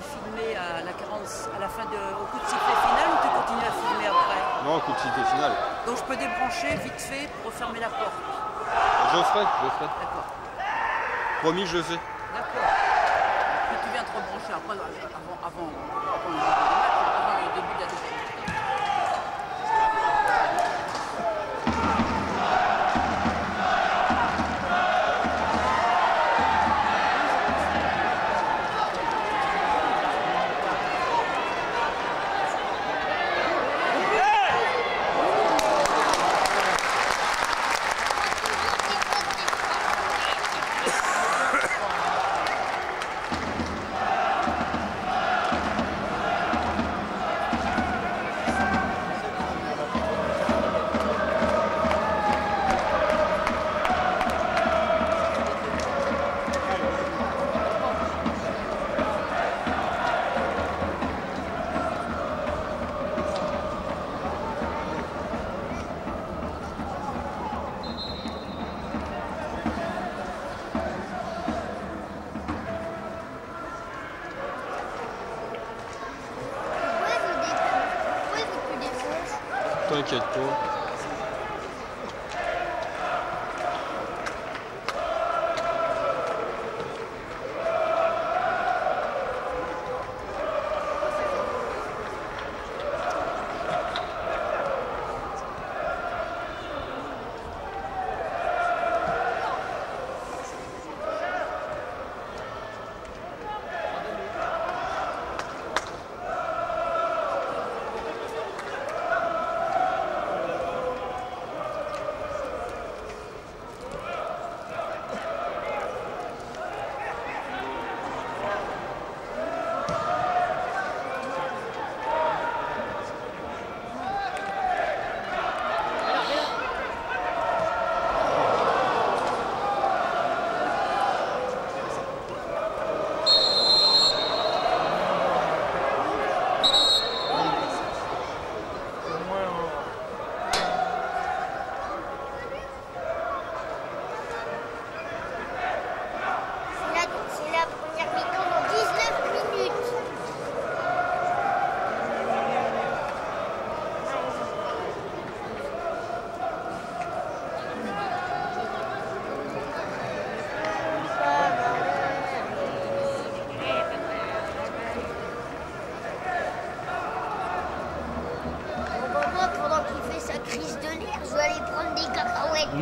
Filmer à la, 40, à la fin de, au coup de sifflet final ou tu continues à filmer après Non, coup de sifflet final. Donc je peux débrancher vite fait pour refermer la porte. Je le ferai, je le ferai. D'accord. Promis, je le fais. D'accord. Puis tu viens te rebrancher après, avant, avant, avant, avant le début de la deuxième.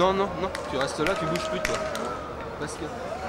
Non, non, non, tu restes là, tu bouges plus toi. Que.